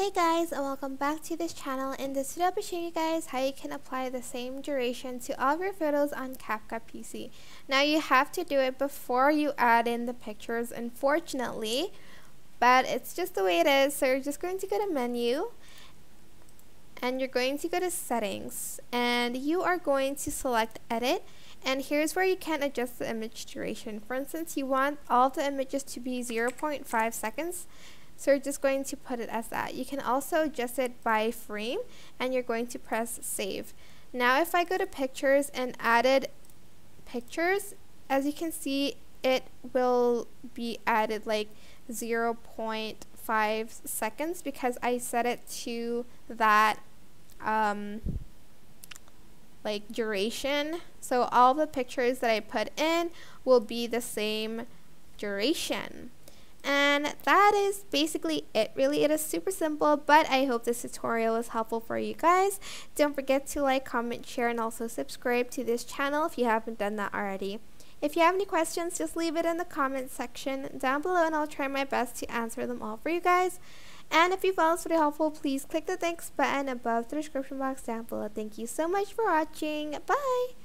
Hey guys and welcome back to this channel. In this video I'll be showing you guys how you can apply the same duration to all of your photos on CapCut PC. Now you have to do it before you add in the pictures unfortunately, but it's just the way it is. So you're just going to go to menu and you're going to go to settings and you are going to select edit and here's where you can adjust the image duration. For instance, you want all the images to be 0.5 seconds. So you're just going to put it as that. You can also adjust it by frame and you're going to press save. Now if I go to pictures and added pictures, as you can see it will be added like 0.5 seconds because I set it to that um, like duration. So all the pictures that I put in will be the same duration. And that is basically it really. It is super simple, but I hope this tutorial was helpful for you guys. Don't forget to like, comment, share, and also subscribe to this channel if you haven't done that already. If you have any questions, just leave it in the comment section down below and I'll try my best to answer them all for you guys. And if you found this video helpful, please click the thanks button above the description box down below. Thank you so much for watching. Bye!